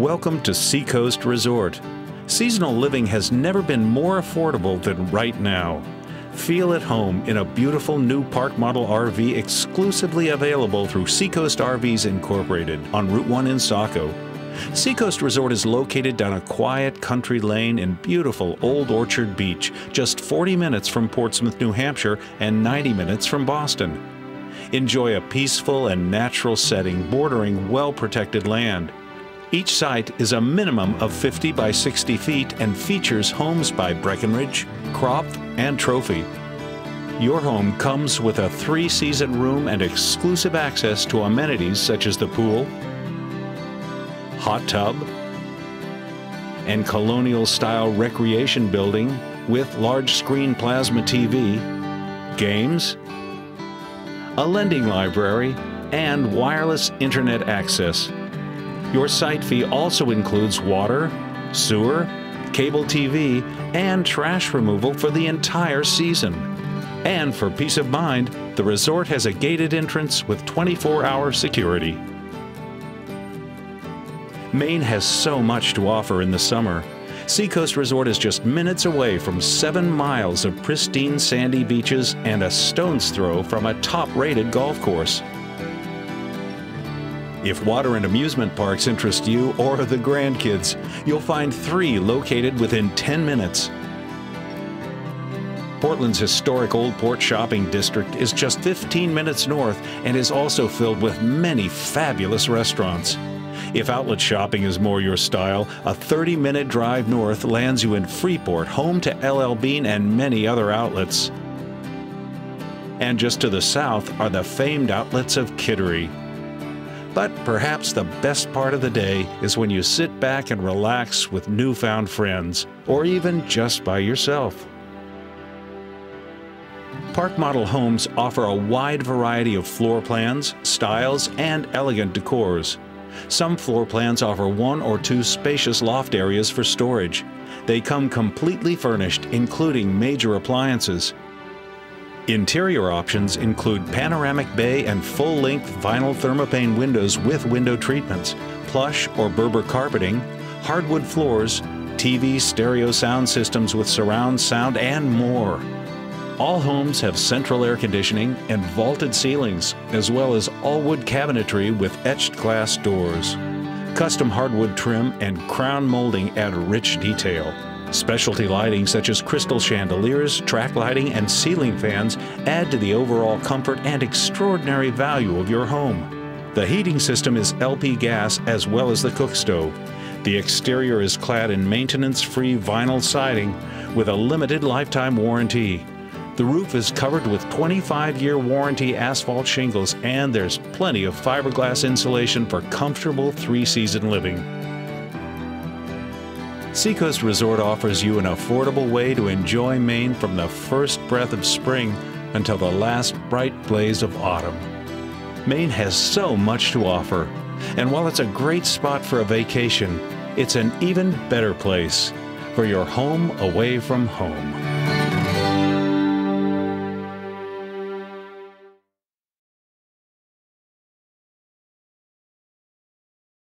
Welcome to Seacoast Resort. Seasonal living has never been more affordable than right now. Feel at home in a beautiful new park model RV exclusively available through Seacoast RVs Incorporated on Route 1 in Saco. Seacoast Resort is located down a quiet country lane in beautiful Old Orchard Beach, just 40 minutes from Portsmouth, New Hampshire, and 90 minutes from Boston. Enjoy a peaceful and natural setting bordering well protected land. Each site is a minimum of 50 by 60 feet and features homes by Breckenridge, Kropf, and Trophy. Your home comes with a three season room and exclusive access to amenities such as the pool, hot tub, and colonial style recreation building with large screen plasma TV, games, a lending library, and wireless internet access. Your site fee also includes water, sewer, cable TV, and trash removal for the entire season. And for peace of mind, the resort has a gated entrance with 24 hour security. Maine has so much to offer in the summer. Seacoast Resort is just minutes away from seven miles of pristine sandy beaches and a stone's throw from a top rated golf course. If water and amusement parks interest you or the grandkids, you'll find three located within 10 minutes. Portland's historic Old Port shopping district is just 15 minutes north and is also filled with many fabulous restaurants. If outlet shopping is more your style, a 30 minute drive north lands you in Freeport, home to LL Bean and many other outlets. And just to the south are the famed outlets of Kittery. But perhaps the best part of the day is when you sit back and relax with newfound friends, or even just by yourself. Park Model Homes offer a wide variety of floor plans, styles, and elegant decors. Some floor plans offer one or two spacious loft areas for storage. They come completely furnished, including major appliances. Interior options include panoramic bay and full-length vinyl thermopane windows with window treatments, plush or Berber carpeting, hardwood floors, TV stereo sound systems with surround sound, and more. All homes have central air conditioning and vaulted ceilings, as well as all wood cabinetry with etched glass doors. Custom hardwood trim and crown molding add rich detail. Specialty lighting such as crystal chandeliers, track lighting, and ceiling fans add to the overall comfort and extraordinary value of your home. The heating system is LP gas as well as the cook stove. The exterior is clad in maintenance-free vinyl siding with a limited lifetime warranty. The roof is covered with 25 year warranty asphalt shingles, and there's plenty of fiberglass insulation for comfortable three season living. Seacoast Resort offers you an affordable way to enjoy Maine from the first breath of spring until the last bright blaze of autumn. Maine has so much to offer, and while it's a great spot for a vacation, it's an even better place for your home away from home.